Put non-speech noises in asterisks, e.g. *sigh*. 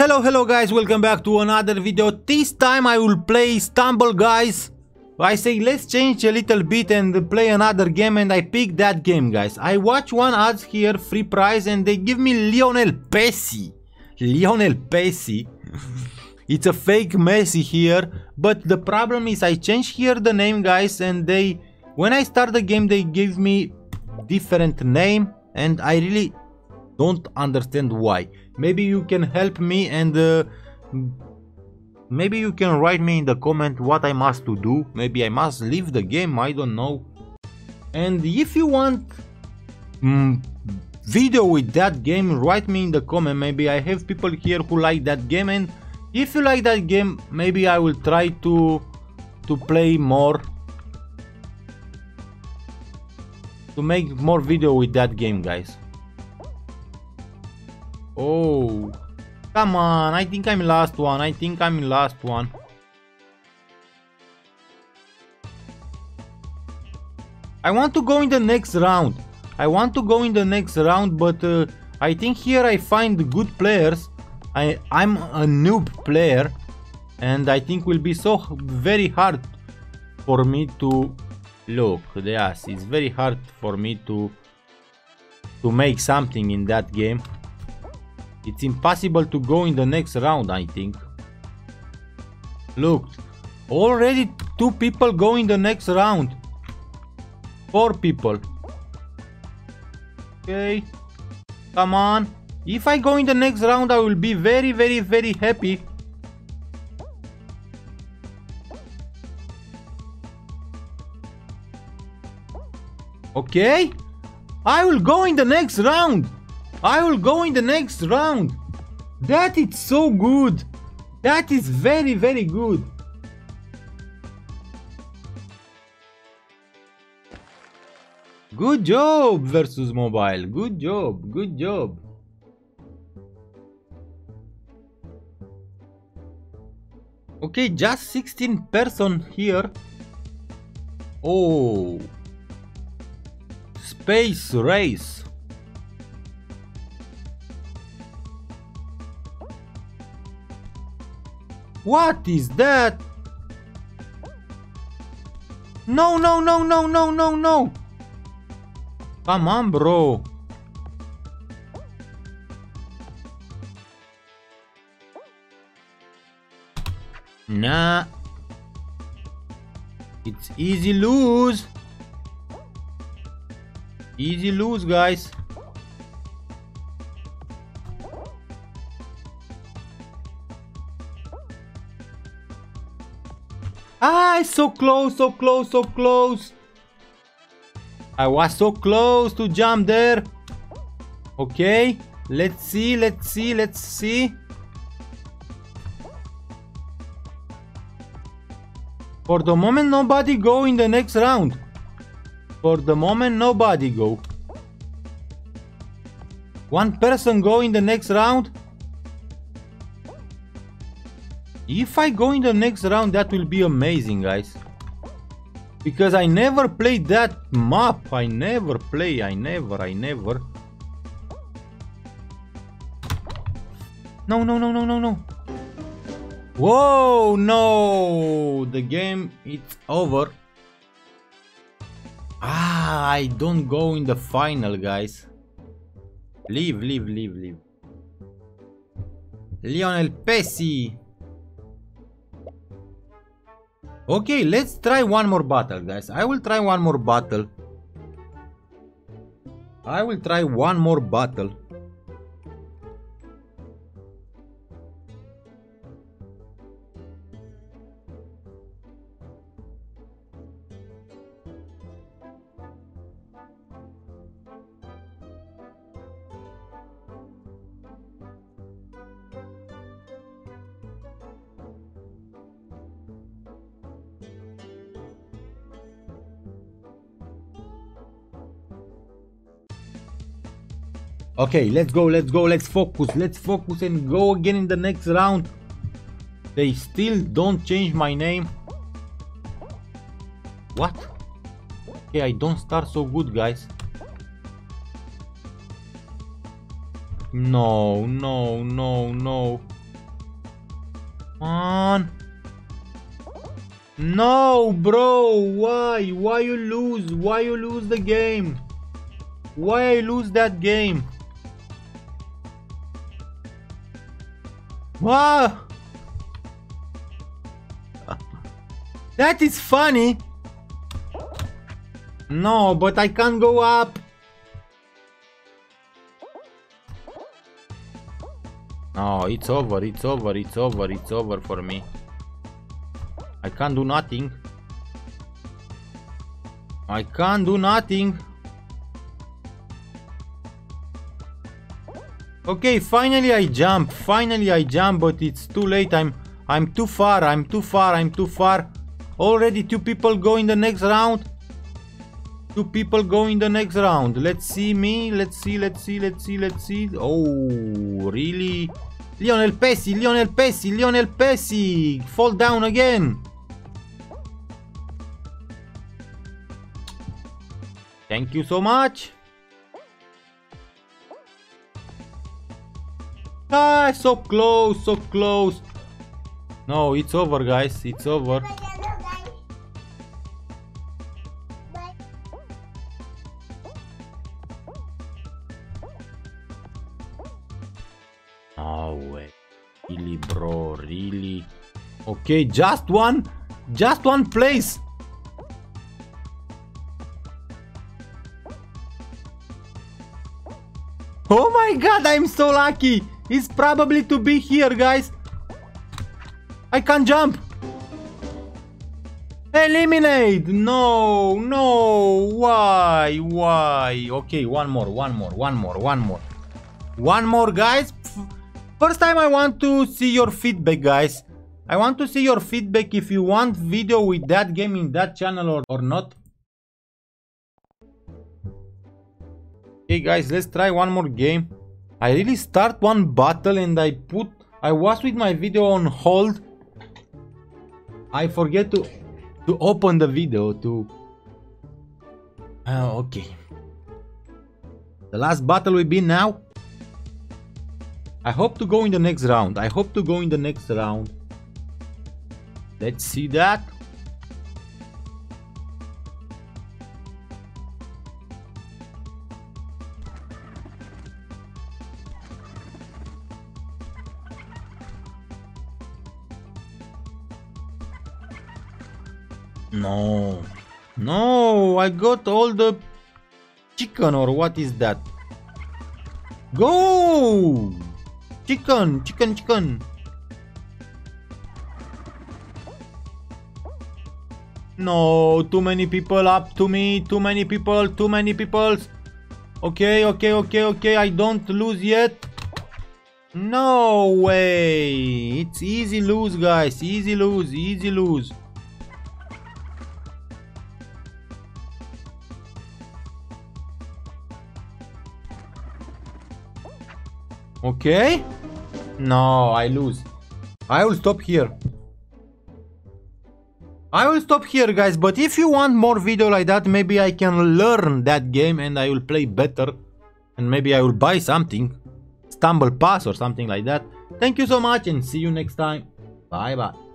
Hello, hello guys, welcome back to another video. This time I will play Stumble guys. I say let's change a little bit and play another game and I pick that game guys. I watch one ads here, free prize and they give me Lionel Messi. Lionel Messi. *laughs* it's a fake Messi here, but the problem is I change here the name guys and they, when I start the game they give me different name and I really don't understand why. Maybe you can help me and uh, maybe you can write me in the comment what I must to do. Maybe I must leave the game, I don't know. And if you want mm, video with that game, write me in the comment. Maybe I have people here who like that game and if you like that game, maybe I will try to to play more to make more video with that game guys. Oh, come on. I think I'm last one. I think I'm last one. I want to go in the next round. I want to go in the next round, but uh, I think here I find good players. I, I'm a noob player, and I think will be so very hard for me to look. Yes, it's very hard for me to to make something in that game. It's impossible to go in the next round, I think. Look, already two people go in the next round. Four people. Okay. Come on. If I go in the next round, I will be very, very, very happy. Okay. I will go in the next round. I will go in the next round. That is so good. That is very, very good. Good job versus mobile. Good job. Good job. Okay, just 16 person here. Oh. Space race. What is that? No, no, no, no, no, no, no. Come on, bro. Nah. It's easy lose. Easy lose, guys. Ah, so close, so close, so close. I was so close to jump there. Okay, let's see, let's see, let's see. For the moment, nobody go in the next round. For the moment, nobody go. One person go in the next round. If I go in the next round, that will be amazing, guys. Because I never played that map. I never play. I never. I never. No, no, no, no, no, no. Whoa, no. The game, it's over. Ah, I don't go in the final, guys. Leave, leave, leave, leave. Lionel Messi. Okay, let's try one more battle, guys. I will try one more battle. I will try one more battle. Okay, let's go, let's go, let's focus, let's focus and go again in the next round. They still don't change my name. What? Okay, I don't start so good, guys. No, no, no, no. on. No, bro. Why? Why you lose? Why you lose the game? Why I lose that game? Wow. That is funny. No, but I can't go up. Oh, it's over, it's over, it's over, it's over for me. I can't do nothing. I can't do nothing. Okay, finally I jump. Finally I jump, but it's too late. I'm I'm too far. I'm too far. I'm too far. Already two people go in the next round. Two people go in the next round. Let's see me. Let's see. Let's see. Let's see. Let's see. Oh, really? Lionel Pessi. Lionel Pessi. Lionel Pessi. Fall down again. Thank you so much. Ah, so close, so close. No, it's over, guys. It's over. No way. Really, really. Okay, just one, just one place. Oh my god, I'm so lucky. It's probably to be here, guys. I can't jump. Eliminate! No, no, why, why? Okay, one more, one more, one more, one more. One more, guys. First time I want to see your feedback, guys. I want to see your feedback if you want video with that game in that channel or, or not. Okay guys, let's try one more game. I really start one battle and I put... I was with my video on hold. I forget to, to open the video to... Oh, okay. The last battle will be now. I hope to go in the next round. I hope to go in the next round. Let's see that. No. No, I got all the chicken or what is that? Go! Chicken, chicken, chicken. No, too many people up to me, too many people, too many people. Okay, okay, okay, okay, I don't lose yet. No way. It's easy lose, guys. Easy lose, easy lose. Okay. No, I lose. I will stop here. I will stop here guys, but if you want more video like that, maybe I can learn that game and I will play better. And maybe I will buy something. Stumble Pass or something like that. Thank you so much and see you next time. Bye bye.